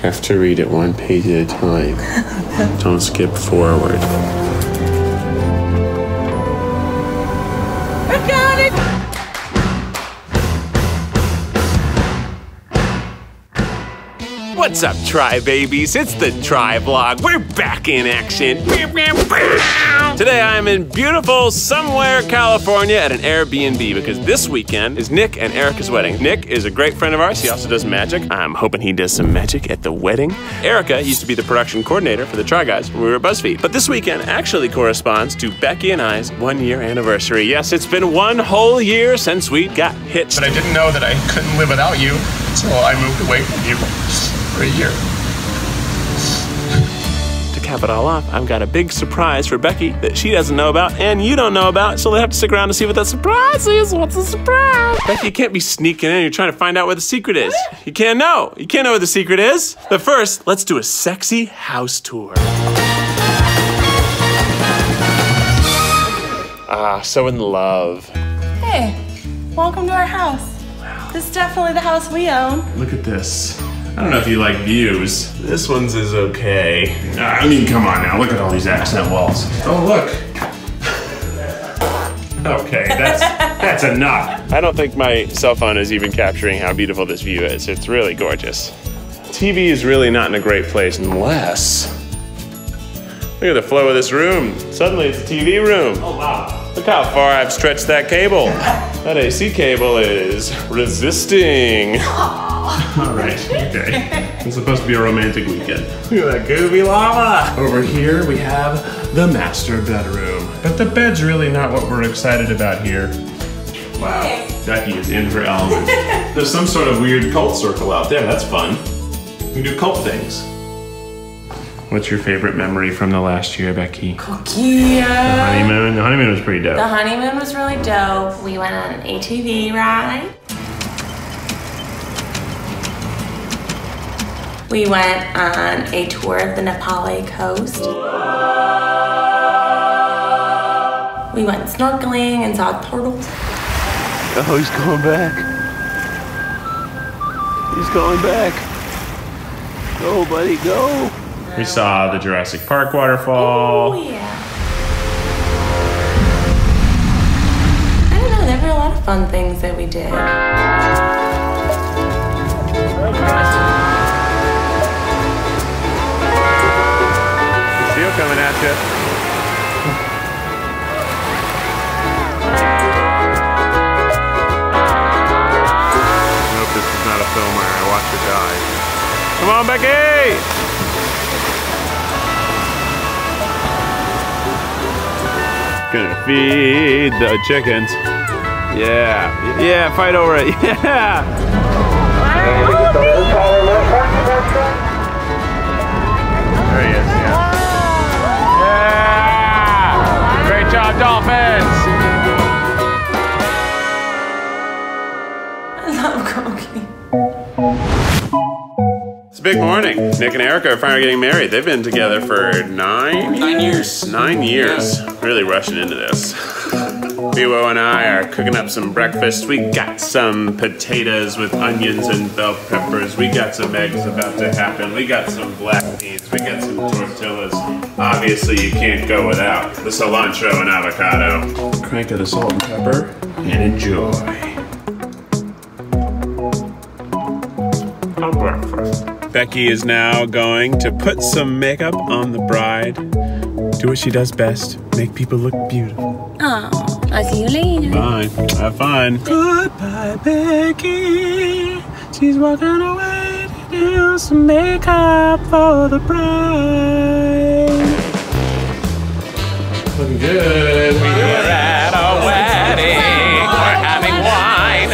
You have to read it one page at a time. Don't skip forward. What's up, Try Babies? It's the Try Vlog. We're back in action. Today I am in beautiful somewhere, California at an Airbnb because this weekend is Nick and Erica's wedding. Nick is a great friend of ours. He also does magic. I'm hoping he does some magic at the wedding. Erica used to be the production coordinator for the Try Guys when we were at BuzzFeed. But this weekend actually corresponds to Becky and I's one year anniversary. Yes, it's been one whole year since we got hitched. But I didn't know that I couldn't live without you, so I moved away from you for a year. To cap it all off, I've got a big surprise for Becky that she doesn't know about and you don't know about, so they have to stick around to see what that surprise is. What's the surprise? Becky, you can't be sneaking in. You're trying to find out where the secret is. You can't know. You can't know where the secret is. But first, let's do a sexy house tour. Ah, so in love. Hey, welcome to our house. Wow. This is definitely the house we own. Look at this. I don't know if you like views. This one's is okay. I mean, come on now. Look at all these accent walls. Oh, look. Okay, that's that's enough. I don't think my cell phone is even capturing how beautiful this view is. It's really gorgeous. TV is really not in a great place unless. Look at the flow of this room. Suddenly it's a TV room. Oh wow. Look how far I've stretched that cable. That AC cable is resisting. All right, okay. It's supposed to be a romantic weekend. Look at that gooey lava. Over here we have the master bedroom. But the bed's really not what we're excited about here. Wow, Becky is in for element. There's some sort of weird cult circle out there. That's fun. We do cult things. What's your favorite memory from the last year, Becky? Yeah. Honeymoon. The honeymoon was pretty dope. The honeymoon was really dope. We went on an ATV ride. We went on a tour of the Na Pali coast. We went snorkeling and saw turtles. Oh, he's going back. He's going back. Go, buddy, go. We saw the Jurassic Park waterfall. Oh yeah. I don't know, there were a lot of fun things that we did. Steel coming at you. I hope this is not a filmer. I watch her die. Come on, Becky! Gonna feed the chickens. Yeah, yeah, fight over it. Yeah. Dolphins. I love croaking. It's a big morning. Nick and Erica are finally getting married. They've been together for nine Nine years. Nine years. Really rushing into this. Biwo and I are cooking up some breakfast. We got some potatoes with onions and bell peppers. We got some eggs about to happen. We got some black beans. We got some tortillas. Obviously, you can't go without the cilantro and avocado. Crank of the salt and pepper and enjoy. Breakfast. Becky is now going to put some makeup on the bride. Do what she does best make people look beautiful. Oh, I'll see you later. Bye. Have fun. Goodbye, Becky. She's walking away to do some makeup for the bride. Looking good. We're at a wedding. We're having wine.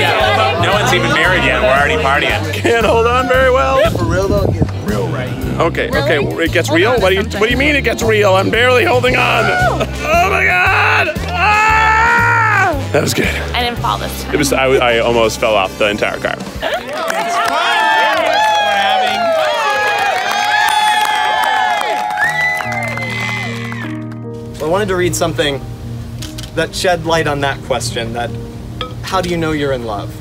Yeah, no one's even married yet. We're already partying. Can't hold on very well. For real though, get real right. Okay, okay, it gets real. What do you What do you mean it gets real? I'm barely holding on. Oh my god! Ah! That was good. I fall this time. It was. I, I almost fell off the entire car. I wanted to read something that shed light on that question that how do you know you're in love?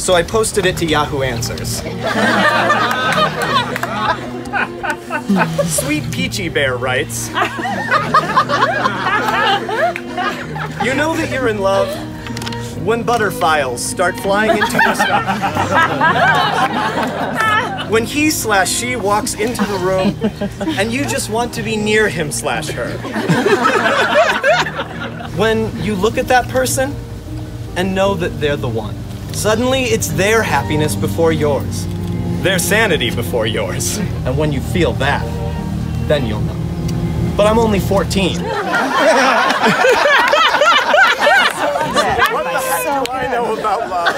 So I posted it to Yahoo Answers. Sweet Peachy Bear writes You know that you're in love when butterfiles start flying into your stomach. when he slash she walks into the room and you just want to be near him slash her. when you look at that person and know that they're the one. Suddenly it's their happiness before yours, their sanity before yours. And when you feel that, then you'll know. But I'm only 14. what the heck do about love?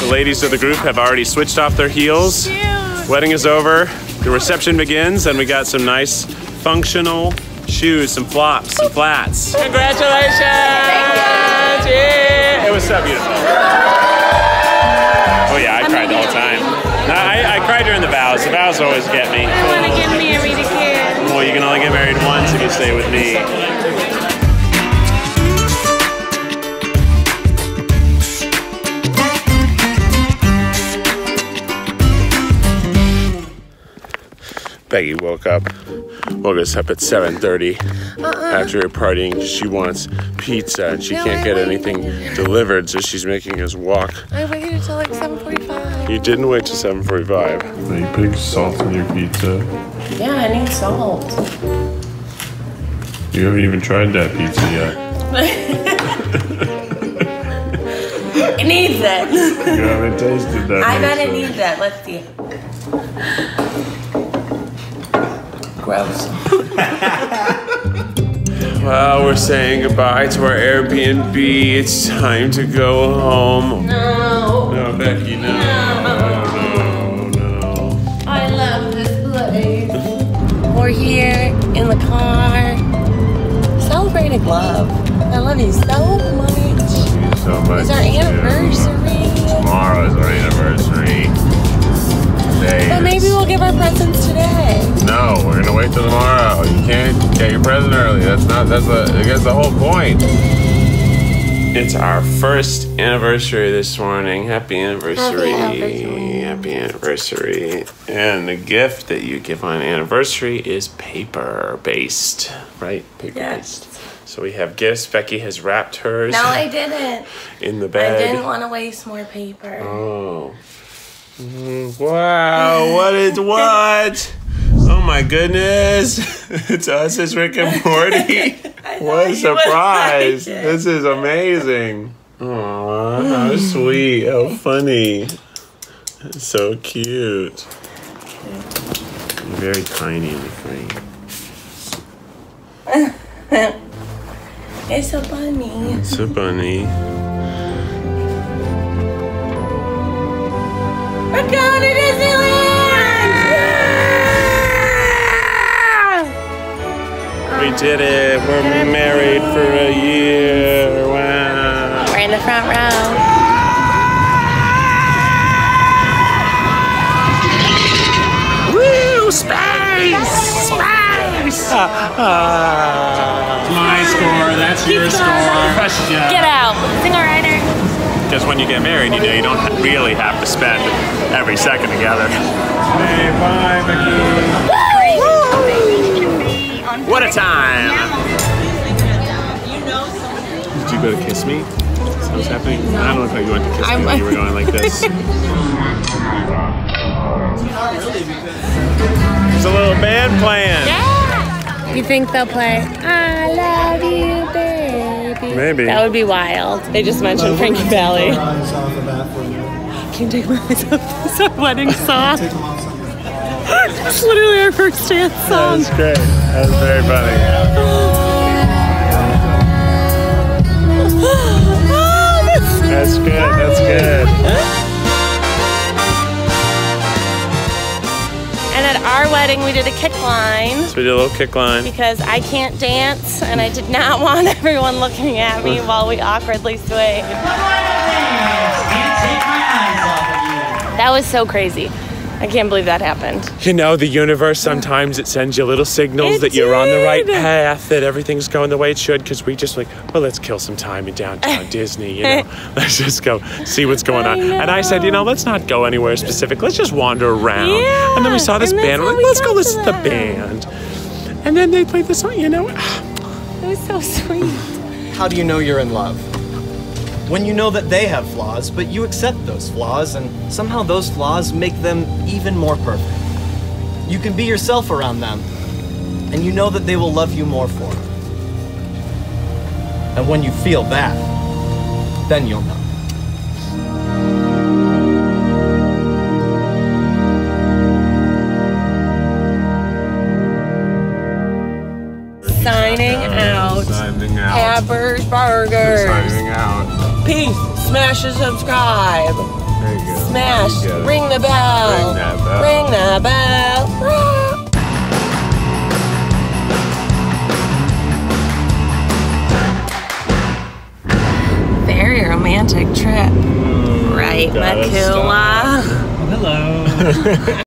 The ladies of the group have already switched off their heels. Wedding is over. The reception begins, and we got some nice functional shoes, some flops, some flats. Congratulations! Yeah. It was so beautiful. Oh yeah, I cried the whole time. No, I, I cried during the vows. The vows always get me. I want to get married again. Well, you can only get married once if you stay with me. Becky woke up, woke us up at 7.30 uh-uh. after partying. She wants pizza and she No, can't I get waited. anything delivered, so she's making us walk. I waited until like 7:45. You didn't wait till 7.45. Are you putting salt in your pizza? Yeah, I need salt. You haven't even tried that pizza yet. It needs it. You haven't tasted that. I bet pizza. it needs it. Let's see. Gross. Well, we're saying goodbye to our Airbnb. It's time to go home. No. No, Becky, no. No, no. I love this place. We're here in the car, celebrating love. I love you so much. You So much. It's our anniversary. Tomorrow is our anniversary. Till tomorrow. You can't get your present early. That's not. That's the. I guess the whole point. It's our first anniversary this morning. Happy anniversary. Happy anniversary. Happy anniversary. And the gift that you give on anniversary is paper based, right? Paper based. So we have gifts. Becky has wrapped hers No, I didn't. in the bag. I didn't want to waste more paper. Oh. Mm, Wow, what is what? Oh my goodness. It's us it's Rick and Morty. What a surprise. like. This is amazing. Oh, how sweet. How funny. That's so cute. Very tiny in the frame. It's a bunny. It's a bunny. We're oh going to Disneyland! Did it. We're married for a year. Wow. We're in the front row. Woo! Space! Space! Ah, ah. My score, that's your score. Question. Get out. Single rider. Because when you get married, you know you don't really have to spend every second together. Hey, bye, Becky. What a time! Did you go to kiss me? Is that what's happening? I don't look like you went to kiss me when you were going like this. There's a little band playing. You think they'll play I love you, baby? Maybe. That would be wild. They just mentioned Frankie Valli. Can you take my eyes off this wedding song? It's literally our first dance That song. was great. That was very funny. Oh, that's That's good. That's good. And at our wedding, we did a kick line So we did a little kick line. because I can't dance and I did not want everyone looking at me while we awkwardly swayed. That was so crazy. I can't believe that happened. You know, the universe sometimes it sends you little signals It that you're on the right path, that everything's going the way it should. Because we just like, well, let's kill some time in downtown Disney. You know, let's just go see what's going I on. And I said, you know, let's not go anywhere specific. Let's just wander around. Yeah, and then we saw this and band. We're like, we let's go got listen to to the band. And then they played the song. You know, It was so sweet. How do you know you're in love? When you know that they have flaws, but you accept those flaws, and somehow those flaws make them even more perfect. You can be yourself around them, and you know that they will love you more for it. And when you feel that, then you'll know. Signing out. signing out. Habersbergers. out. Peace. Smash and subscribe. There you go. Smash. There you go. Ring the bell. Ring that bell. Ring the bell. Very romantic trip. Mm, right, gotta Makua? Hello.